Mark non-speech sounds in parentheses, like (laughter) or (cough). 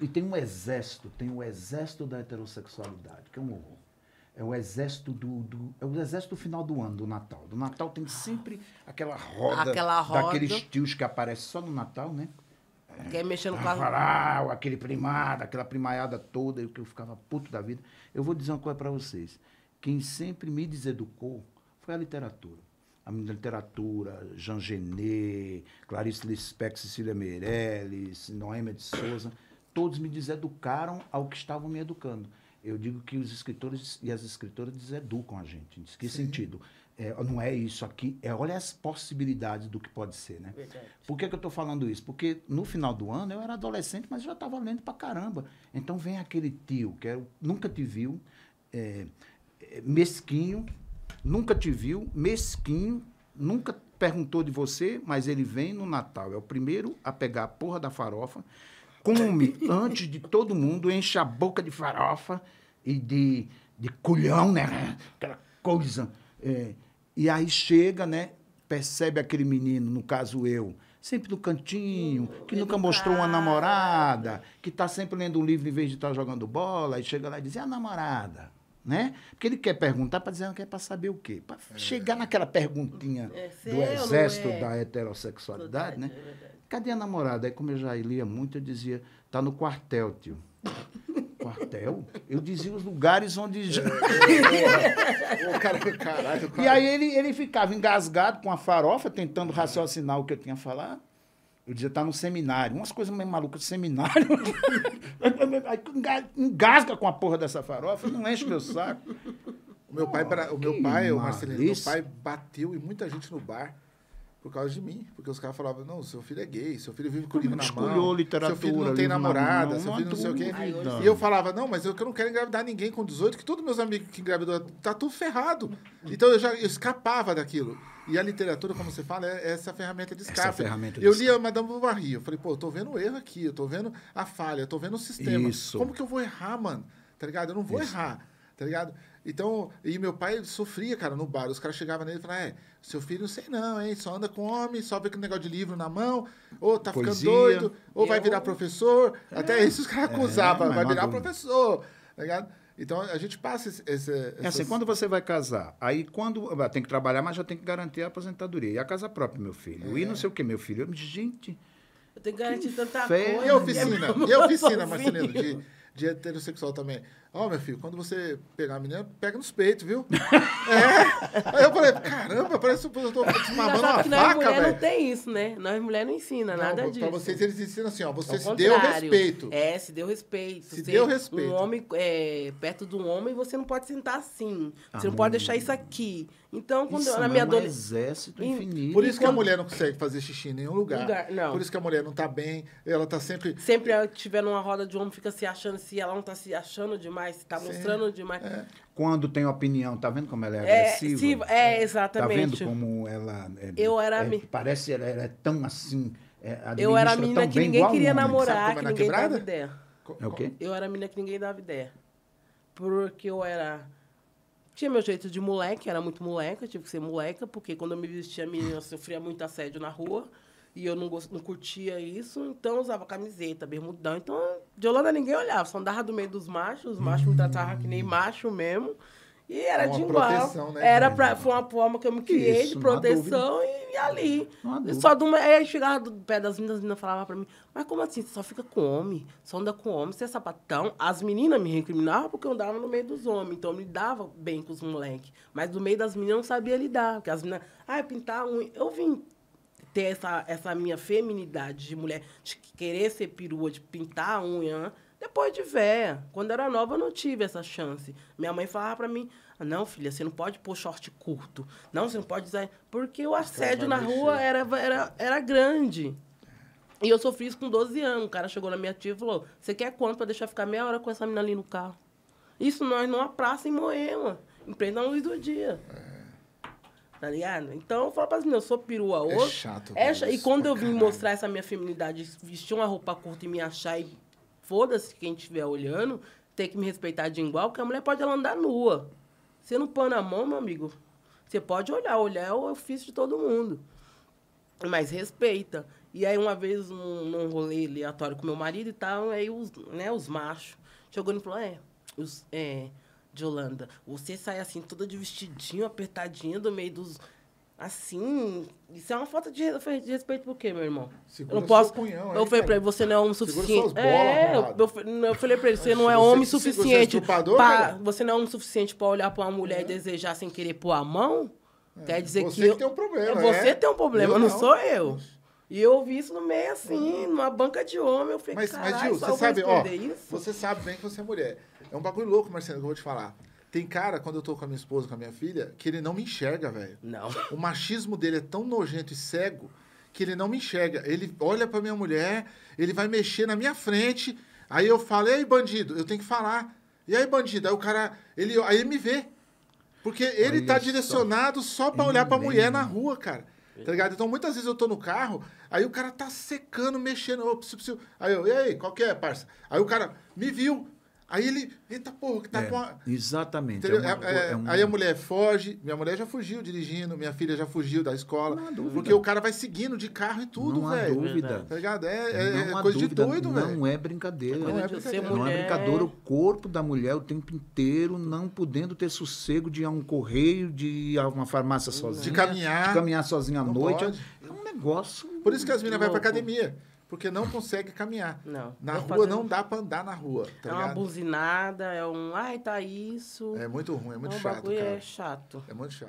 E tem um exército, tem o exército da heterossexualidade, que é um horror. É o exército do, do- é o exército final do ano, do Natal. Do Natal tem sempre aquela roda, Aquela roda. daqueles tios que aparecem só no Natal, né? Quer mexendo com a... Varal, aquele primado, aquela primaiada toda, eu que eu ficava puto da vida. Eu vou dizer uma coisa para vocês. Quem sempre me deseducou foi a literatura. A minha literatura, Jean Genet, Clarice Lispector, Cecília Meirelles, Noêmia de Souza, todos me deseducaram ao que estavam me educando. Eu digo que os escritores e as escritoras deseducam a gente. Em que sentido? É, não é isso aqui, é olha as possibilidades do que pode ser, né? Verdade. Por que, que eu estou falando isso? Porque no final do ano eu era adolescente, mas já estava lendo pra caramba. Então vem aquele tio que nunca te viu, é, é, mesquinho, nunca te viu, mesquinho, nunca perguntou de você, mas ele vem no Natal. É o primeiro a pegar a porra da farofa, come antes de todo mundo, enche a boca de farofa e de, de culhão, né? Aquela coisa. é, e aí chega, né? Percebe aquele menino, no caso eu, sempre no cantinho, que nunca mostrou uma namorada, que está sempre lendo um livro em vez de estar jogando bola, e chega lá e diz, e a namorada? Né? Porque ele quer perguntar para dizer que é para saber o quê? Para chegar naquela perguntinha É, do exército é? da heterossexualidade, né? É. Cadê a namorada? Aí, como eu já lia muito, eu dizia, tá no quartel, tio. (laughs) quartel? Eu dizia os lugares onde. já- (laughs) Ô, cara, caralho, E aí ele, ele ficava engasgado com a farofa, tentando raciocinar o que eu tinha falado. Eu dizia, tá no seminário. Umas coisas meio malucas de seminário. (laughs) Aí enga- engasga com a porra dessa farofa, não enche meu saco. O meu pai, para- o meu pai, o Marcelino, meu pai bateu em muita gente no bar por causa de mim. Porque os caras falavam, não, seu filho é gay, seu filho vive com livro na mão. literatura, seu filho não tem namorada, mão, seu filho não sei o quê. E eu falava, não, mas eu, não quero engravidar ninguém com 18, que todos meus amigos que engravidou, tá tudo ferrado. Então eu já eu escapava daquilo. E a literatura, como você fala, é essa ferramenta de escape. ferramenta de eu escape. lia Madame Bovary, eu falei, pô, eu tô vendo o erro aqui, eu tô vendo a falha, eu tô vendo o sistema. Isso. Como que eu vou errar, mano? Tá ligado? Eu não vou Isso. errar, tá ligado? Então, e meu pai sofria, cara, no bar. Os caras chegavam nele e falavam, é, seu filho não sei não, hein? Só anda com homem, só vê com negócio de livro na mão, ou tá ficando Poesia. doido, ou vai Eu- virar professor. Até isso os caras acusavam, mas vai virar dúvida. professor, tá ligado? Então, a gente passa esse... esse É assim, essas- quando você vai casar, aí quando. ah, Tem que trabalhar, mas já tem que garantir a aposentadoria. E a casa própria, meu filho. E não sei o que, meu filho. Eu, gente. Eu tenho que garantir tanta fé. coisa. E a oficina? é E a oficina. Marcelino, de, de heterossexual também? Ó, meu filho, quando você pegar a menina, pega nos peitos, viu? (laughs) é. Aí eu falei, caramba, parece que eu tô (laughs) desmamando uma que nós faca, mulher não velho. tem isso, né? Nós mulher não ensina Não, nada pra disso. vocês, eles ensinam assim, ó, você Ao se deu respeito. É, se deu respeito. Se Você- deu respeito. Um homem, é, perto de um homem, você não pode sentar assim. Você Ah, não pode deixar isso aqui. Então, quando Isso eu, na é minha um adolescência... exército Em- infinito. Por isso que a quando- mulher não consegue fazer xixi em nenhum lugar. Lugar, não. Por isso que a mulher não tá bem, ela tá sempre... Sempre ela tiver numa roda de homem, fica se achando, se ela não tá se achando demais, se tá Sim. mostrando demais. Quando tem opinião, tá vendo como ela é É, agressiva? é, Tá exatamente. vendo como ela. É, Eu era é, Parece ela, ela é tão assim. é, Eu era a menina que ninguém queria homem. Namorar, que é na ninguém dava quebrada? ideia. É o quê? Eu era a menina que ninguém dava ideia. Porque eu era. Tinha meu jeito de moleque, era muito moleca, tive que ser moleca, porque quando eu me vestia menina, eu sofria muito assédio na rua. E eu não, gost- não curtia isso, então eu usava camiseta, bermudão. Então, de Holanda ninguém olhava, só andava do meio dos machos, os machos me tratavam que nem macho mesmo. E era Uma de igual. proteção, né, Era pra, foi uma forma que eu me criei Isso, de proteção e, e ali. E só de uma, aí chegava do pé das meninas, as meninas falavam pra mim, mas como assim? Você só fica com homem? Só anda com homem, você é sapatão? As meninas me recriminavam porque eu andava no meio dos homens, então eu me dava bem com os moleques. Mas no meio das meninas eu não sabia lidar, porque as meninas, ah, pintar unha. Eu vim ter essa, essa minha feminidade de mulher, de querer ser perua, de pintar a unha, né? depois de véia. Quando era nova, eu não tive essa chance. Minha mãe falava pra mim, não, filha, você não pode pôr short curto. Não, você não pode usar... Porque o assédio na rua era, era, era grande. E eu sofri isso com 12 anos. O cara chegou na minha tia e falou, você quer quanto pra deixar ficar meia hora com essa menina ali no carro? Isso nós numa praça em Moema, em plena luz do dia. Tá ligado? Então eu falo as meninas, eu sou perua É hoje. chato, É velho, cha- E quando pra eu vim caralho. mostrar essa minha feminidade, vestir uma roupa curta e me achar e foda-se quem estiver olhando, ter que me respeitar de igual, porque a mulher pode ela andar nua. Você não põe na mão, meu amigo, você pode olhar. Olhar é o ofício de todo mundo. Mas respeita. E aí, uma vez, num, num rolê aleatório com meu marido e tal, aí os, né, os machos chegou e falou, é, os, é, de Holanda, você sai assim, toda de vestidinho, apertadinha, do meio dos... Assim, isso é uma falta de, re- de respeito por quê, meu irmão? Segura eu não posso. punhão eu aí, falei cara. pra ele, você não é homem suficiente. bolas, é, eu, falei pra ele, você não é Você- homem você- você é suficiente. estuprador, pra- você não é homem suficiente pra olhar pra uma mulher e desejar sem querer pôr a mão? Quer dizer É. Você que. que eu- tem um problema, É você é. tem um problema, Eu não, não. sou eu. E eu vi isso no meio assim, numa banca de homem. Eu falei, Mas, mas Gil, você sabe, ó, isso? você sabe bem que você é mulher. É um bagulho louco, Marcelo, que eu vou te falar. Tem cara, quando eu tô com a minha esposa, com a minha filha, que ele não me enxerga, velho. Não. (laughs) O machismo dele é tão nojento e cego que ele não me enxerga. Ele olha pra minha mulher, ele vai mexer na minha frente. Aí eu falo, e aí, bandido? Eu tenho que falar. E aí, bandido? Aí o cara, ele, aí ele me vê. Porque ele Olha tá direcionado só pra olhar pra mulher na rua, cara. Tá ligado? Então, muitas vezes eu tô no carro, aí o cara tá secando, mexendo. Psiu. Aí eu, e aí, qual que é, parça? Aí o cara me viu. Aí ele, eita porra, que tá É, com a... Exatamente. É uma É- é- é um- Aí a mulher foge, minha mulher já fugiu dirigindo, minha filha já fugiu da escola. Não há dúvida. Porque o cara vai seguindo de carro e tudo, não há velho. dúvida. Tá ligado? É, é- é Não há coisa dúvida, de doido, velho. Não é brincadeira. Coisa Não é brincadeira. Não é mulher. brincadeira o corpo da mulher o tempo inteiro não podendo ter sossego de ir a um correio, de ir a uma farmácia sozinha. De caminhar. De caminhar sozinha à Não noite. pode. É um negócio. Por isso que as meninas vão pra academia. Porque não consegue caminhar. (laughs) Não. Na rua fazendo- não dá pra andar na rua, tá é uma ligado? buzinada, é um. Ai, tá isso. É muito ruim, é muito Não, o chato, cara. é chato. É muito chato.